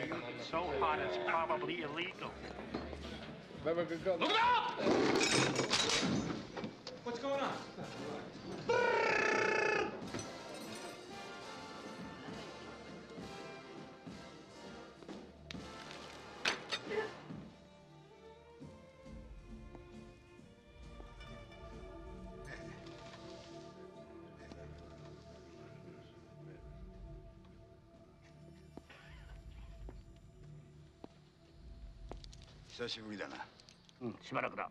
It's so hot, it's probably illegal. Look out! What's going on? "久しぶりだな。うん、しばらくだ。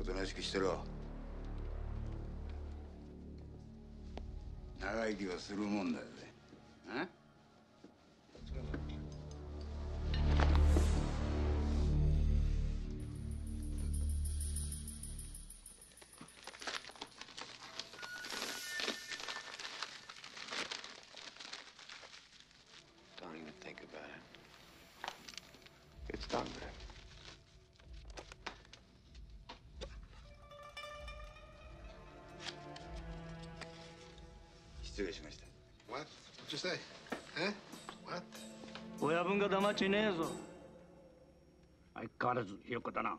おとなしくしてろ。長生きはするもんだぜ。あ Don't even think about it. It's done, man. 失礼しました What? What'd you say? Huh? What? 親分が黙っちねえぞ。相変わらずひよっこだな。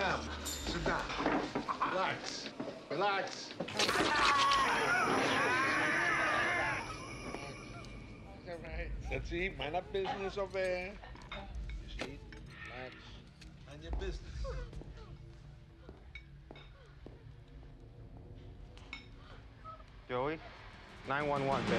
Down. Sit down. Relax. Relax. All right. Let's eat. Mind our business over here. Just eat. Relax. Mind your business. Joey, 911, baby.